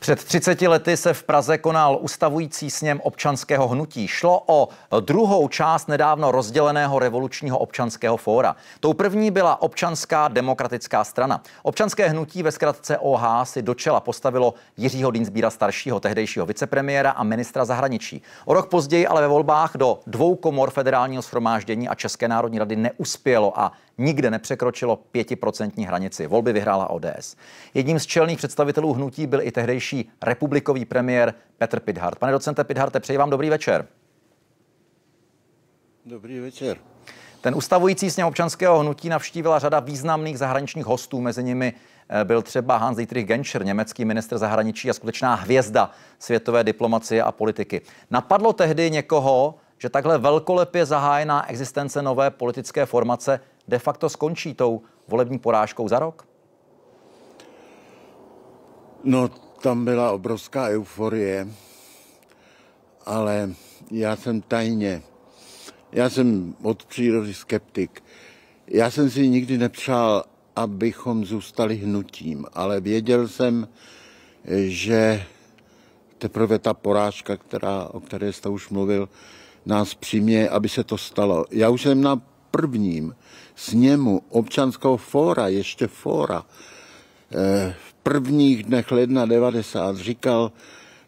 Před 30 lety se v Praze konal ustavující sněm občanského hnutí. Šlo o druhou část nedávno rozděleného revolučního občanského fóra. Tou první byla občanská demokratická strana. Občanské hnutí ve zkratce OH si do čela postavilo Jiřího Dinsbíra staršího, tehdejšího vicepremiéra a ministra zahraničí. O rok později ale ve volbách do dvou komor federálního shromáždění a České národní rady neuspělo a nikde nepřekročilo pětiprocentní hranici. Volby vyhrála ODS. Jedním z čelných představitelů hnutí byl i tehdejší republikový premiér Petr Pidhart. Pane docente Pidharte, přeji vám dobrý večer. Dobrý večer. Ten ustavující sněm občanského hnutí navštívila řada významných zahraničních hostů, mezi nimi eh, byl třeba Hans Dietrich Genscher, německý ministr zahraničí a skutečná hvězda světové diplomacie a politiky. Napadlo tehdy někoho, že takhle velkolepě zahájená existence nové politické formace de facto skončí tou volební porážkou za rok? No, tam byla obrovská euforie, ale já jsem tajně, já jsem od přírody skeptik. Já jsem si nikdy nepřál, abychom zůstali hnutím, ale věděl jsem, že teprve ta porážka, která, o které jste už mluvil, nás přimě, aby se to stalo. Já už jsem na prvním sněmu občanského fóra, ještě fóra, v prvních dnech ledna 90 říkal,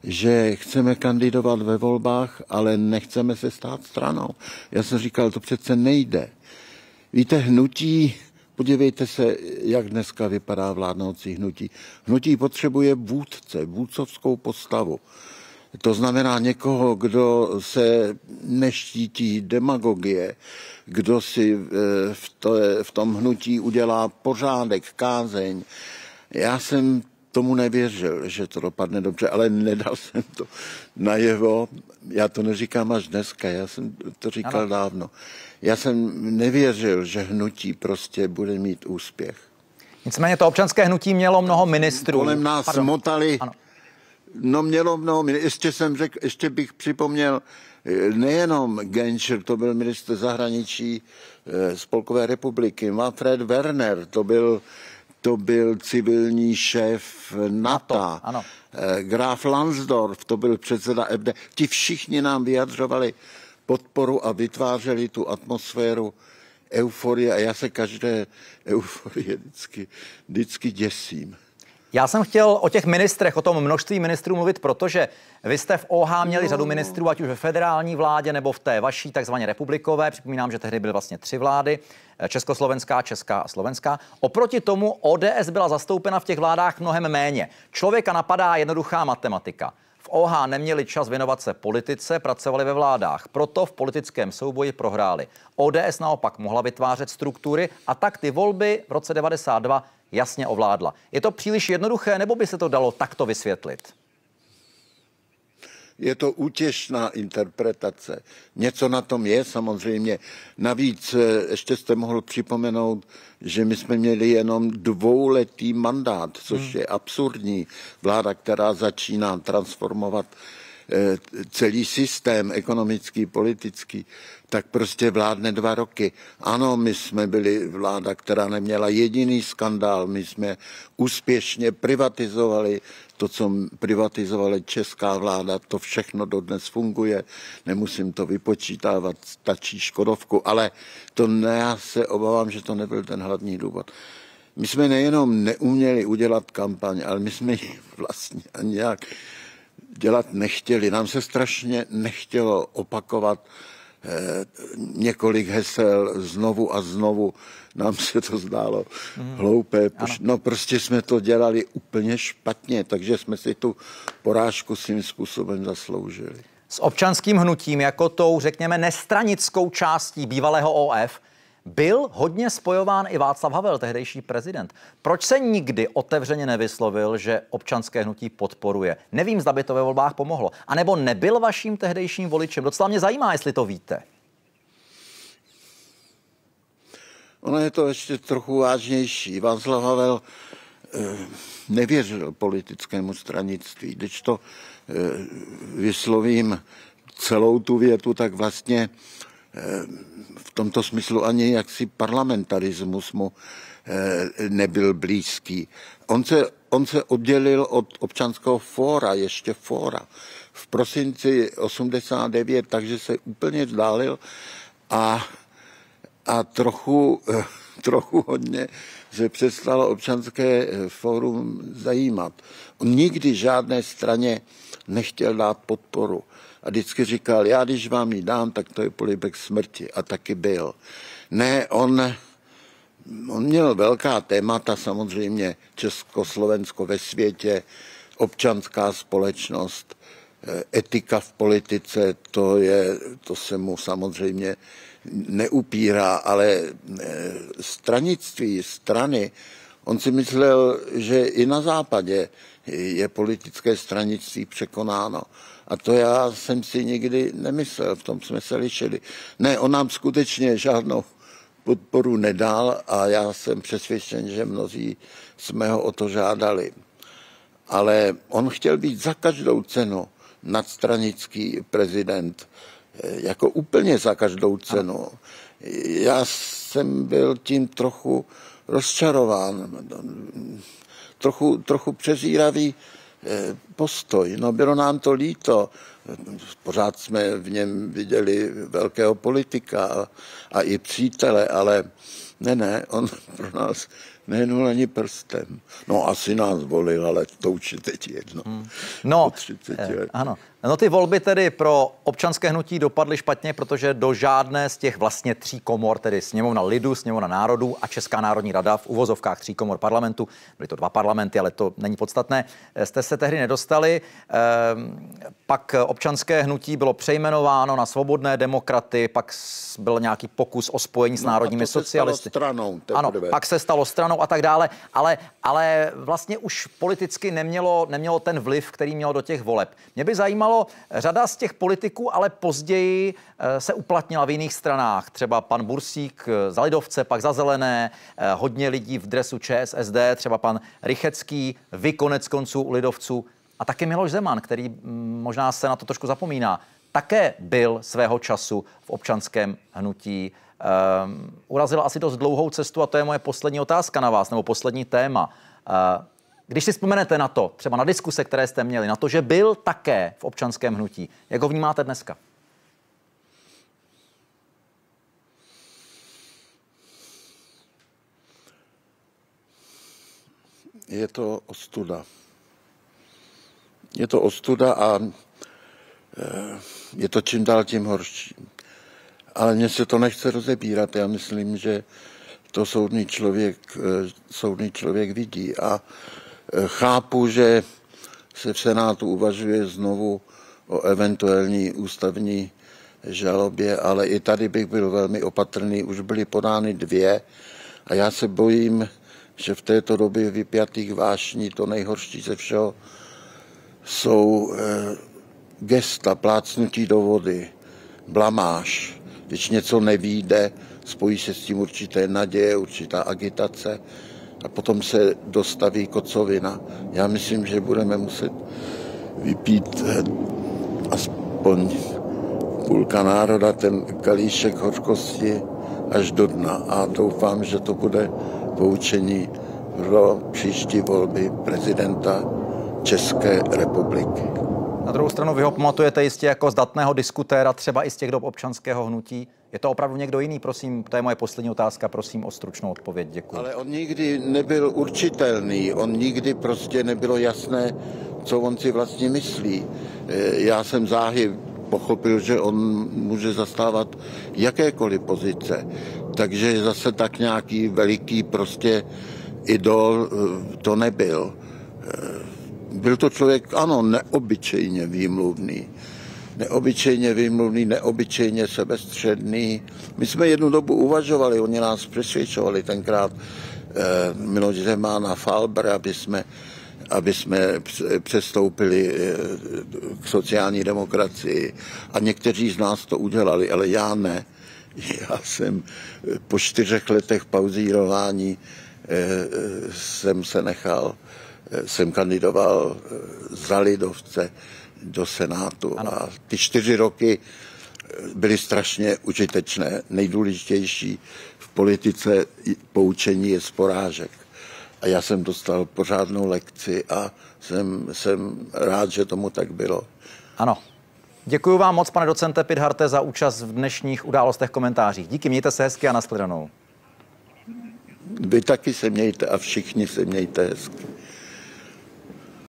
že chceme kandidovat ve volbách, ale nechceme se stát stranou. Já jsem říkal, to přece nejde. Víte, hnutí, podívejte se, jak dneska vypadá vládnoucí hnutí. Hnutí potřebuje vůdce, vůdcovskou postavu. To znamená někoho, kdo se neštítí demagogie, kdo si eh, v, to, v tom hnutí udělá pořádek, kázeň. Já jsem tomu nevěřil, že to dopadne dobře, ale nedal jsem to najevo. Já to neříkám až dneska, já jsem to říkal ano. dávno. Já jsem nevěřil, že hnutí prostě bude mít úspěch. Nicméně to občanské hnutí mělo mnoho ministrů. Kolem nás Pardon. smotali ano. No mělo mnoho, ještě jsem řekl, ještě bych připomněl, eh, nejenom Genscher, to byl ministr zahraničí eh, Spolkové republiky, Manfred Werner, to byl, to byl civilní šéf NATO, NATO ano. Eh, Graf Lansdorf, to byl předseda FD. Ti všichni nám vyjadřovali podporu a vytvářeli tu atmosféru euforie a já se každé euforie vždycky, vždycky děsím. Já jsem chtěl o těch ministrech, o tom množství ministrů mluvit, protože vy jste v OH měli řadu ministrů, ať už ve federální vládě nebo v té vaší takzvaně republikové. Připomínám, že tehdy byly vlastně tři vlády, eh, Československá, Česká a Slovenská. Oproti tomu ODS byla zastoupena v těch vládách mnohem méně. Člověka napadá jednoduchá matematika. V OH neměli čas věnovat se politice, pracovali ve vládách, proto v politickém souboji prohráli. ODS naopak mohla vytvářet struktury a tak ty volby v roce 92 jasně ovládla. Je to příliš jednoduché, nebo by se to dalo takto vysvětlit? Je to útěšná interpretace. Něco na tom je samozřejmě. Navíc eh, ještě jste mohl připomenout, že my jsme měli jenom dvouletý mandát, což hmm. je absurdní. Vláda, která začíná transformovat celý systém ekonomický, politický, tak prostě vládne dva roky. Ano, my jsme byli vláda, která neměla jediný skandál. My jsme úspěšně privatizovali to, co privatizovali česká vláda, to všechno dodnes funguje. Nemusím to vypočítávat, stačí Škodovku, ale to ne, já se obávám, že to nebyl ten hlavní důvod. My jsme nejenom neuměli udělat kampaň, ale my jsme ji vlastně ani nějak dělat nechtěli. Nám se strašně nechtělo opakovat eh, několik hesel znovu a znovu. Nám se to zdálo mm. hloupé. Ano. No prostě jsme to dělali úplně špatně, takže jsme si tu porážku svým způsobem zasloužili. S občanským hnutím jako tou, řekněme, nestranickou částí bývalého OF byl hodně spojován i Václav Havel, tehdejší prezident. Proč se nikdy otevřeně nevyslovil, že občanské hnutí podporuje? Nevím, zda by to ve volbách pomohlo. A nebo nebyl vaším tehdejším voličem? Docela mě zajímá, jestli to víte. Ono je to ještě trochu vážnější. Václav Havel eh, nevěřil politickému stranictví. Když to eh, vyslovím celou tu větu, tak vlastně v tomto smyslu ani jaksi parlamentarismus mu nebyl blízký. On se, on se oddělil od občanského fóra, ještě fóra, v prosinci 89, takže se úplně vzdálil a, a trochu, trochu hodně se přestalo občanské fórum zajímat. On nikdy žádné straně nechtěl dát podporu. A vždycky říkal, já když vám ji dám, tak to je polibek smrti. A taky byl. Ne, on, on měl velká témata, samozřejmě Československo ve světě, občanská společnost, eh, etika v politice, to, je, to se mu samozřejmě neupírá, ale eh, stranictví, strany, on si myslel, že i na západě je politické stranictví překonáno. A to já jsem si nikdy nemyslel, v tom jsme se lišili. Ne, on nám skutečně žádnou podporu nedal a já jsem přesvědčen, že mnozí jsme ho o to žádali. Ale on chtěl být za každou cenu nadstranický prezident, eh, jako úplně za každou cenu. Já jsem byl tím trochu rozčarován, trochu, trochu přezíravý eh, postoj. No bylo nám to líto, pořád jsme v něm viděli velkého politika a, a i přítele, ale ne, ne, on pro nás nehnul ani prstem. No asi nás volil, ale to už je teď jedno. Hmm. No, 30 eh, ano. No ty volby tedy pro občanské hnutí dopadly špatně, protože do žádné z těch vlastně tří komor, tedy sněmovna lidu, sněmovna národů a Česká národní rada v uvozovkách tří komor parlamentu, byly to dva parlamenty, ale to není podstatné, eh, jste se tehdy nedostali. Ehm, pak občanské hnutí bylo přejmenováno na svobodné demokraty, pak byl nějaký pokus o spojení s no národními socialisty. stranou. Ano, pak se stalo stranou a tak dále, ale, ale vlastně už politicky nemělo, nemělo ten vliv, který mělo do těch voleb. Mě by zajímalo, zajímalo, řada z těch politiků ale později eh, se uplatnila v jiných stranách. Třeba pan Bursík eh, za Lidovce, pak za Zelené, eh, hodně lidí v dresu ČSSD, třeba pan Rychecký, vy konec konců u Lidovců a taky Miloš Zeman, který mm, možná se na to trošku zapomíná, také byl svého času v občanském hnutí. Um, urazil asi dost dlouhou cestu a to je moje poslední otázka na vás, nebo poslední téma. Uh, když si vzpomenete na to, třeba na diskuse, které jste měli, na to, že byl také v občanském hnutí, jak ho vnímáte dneska? Je to ostuda. Je to ostuda a eh, je to čím dál tím horší. Ale mně se to nechce rozebírat. Já myslím, že to soudný člověk, eh, soudný člověk vidí. A Chápu, že se v Senátu uvažuje znovu o eventuální ústavní žalobě, ale i tady bych byl velmi opatrný. Už byly podány dvě a já se bojím, že v této době vypjatých vášní to nejhorší ze všeho jsou eh, gesta, plácnutí do vody, blamáž. Když něco nevíde, spojí se s tím určité naděje, určitá agitace a potom se dostaví kocovina. Já myslím, že budeme muset vypít eh, aspoň půlka národa ten kalíšek hořkosti až do dna a doufám, že to bude poučení pro příští volby prezidenta České republiky. Na druhou stranu vy ho pamatujete jistě jako zdatného diskutéra, třeba i z těch dob občanského hnutí. Je to opravdu někdo jiný? Prosím, to je moje poslední otázka, prosím o stručnou odpověď. Děkuji. Ale on nikdy nebyl určitelný, on nikdy prostě nebylo jasné, co on si vlastně myslí. E, já jsem záhy pochopil, že on může zastávat jakékoliv pozice. Takže zase tak nějaký veliký prostě idol e, to nebyl. Byl to člověk, ano, neobyčejně výmluvný neobyčejně vymluvný, neobyčejně sebestředný. My jsme jednu dobu uvažovali, oni nás přesvědčovali tenkrát eh, Miloš Zeman a Falber, aby jsme, aby jsme přestoupili eh, k sociální demokracii. A někteří z nás to udělali, ale já ne. Já jsem eh, po čtyřech letech pauzírování eh, jsem se nechal, eh, jsem kandidoval za Lidovce do Senátu. Ano. A ty čtyři roky byly strašně užitečné. Nejdůležitější v politice poučení je z porážek. A já jsem dostal pořádnou lekci a jsem, jsem rád, že tomu tak bylo. Ano. Děkuji vám moc, pane docente Pidharte, za účast v dnešních událostech komentářích. Díky, mějte se hezky a nashledanou. Vy taky se mějte a všichni se mějte hezky.